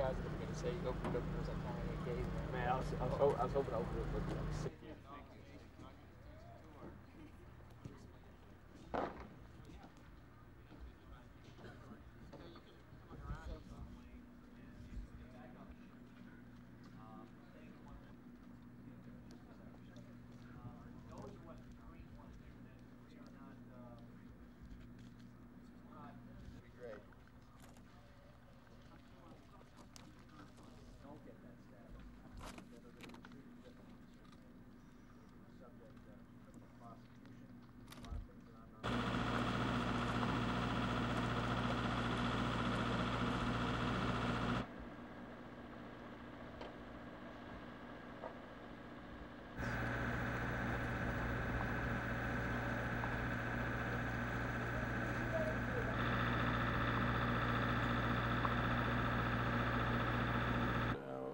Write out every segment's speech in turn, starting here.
guys at the beginning say you opened up and it was like kind of like gay. Man, I was, I was, ho- I was hoping I would look like sick.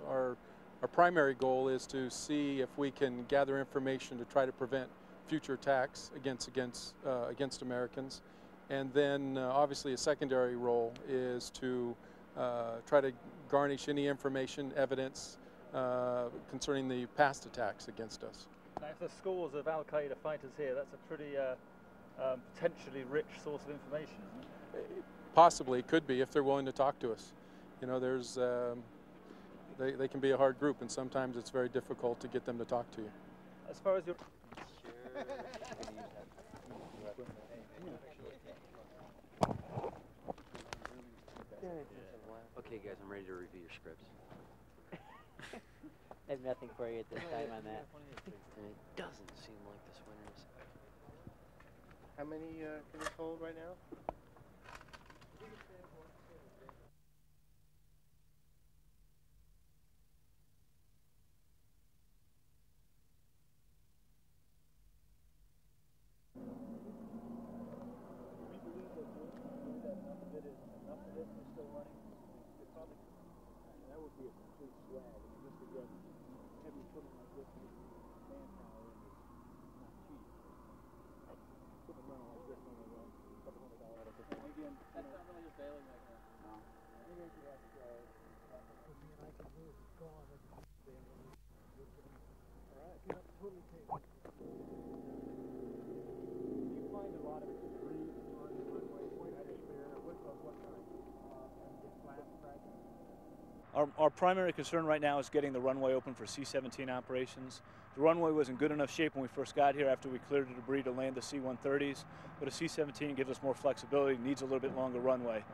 Uh, Our, primary goal is to see if we can gather information to try to prevent future attacks against, against, uh, against Americans. And then uh, obviously a secondary role is to uh, try to garnish any information, evidence uh, concerning the past attacks against us. Now, if there's scores of Al Qaeda fighters here, that's a pretty uh, um, potentially rich source of information, isn't it? Possibly, it could be if they're willing to talk to us. You know, there's, um, they, they can be a hard group, and sometimes it's very difficult to get them to talk to you. As far as your Okay, guys, I'm ready to review your scripts. I have nothing for you at this time on that. And it doesn't seem like this winter is. How many uh, can you hold right now? be a complete swag. I mean, just to heavy equipment like this with manpower is not cheap. Equipment rental like this only runs a couple hundred dollars. And again, that's not really just bailing right now. No. Maybe I could ask, uh, if me and I could move, go on and bail. Our, our primary concern right now is getting the runway open for C-17 operations. The runway was in good enough shape when we first got here after we cleared the debris to land the C-130s, but a C-17 gives us more flexibility, needs a little bit longer runway.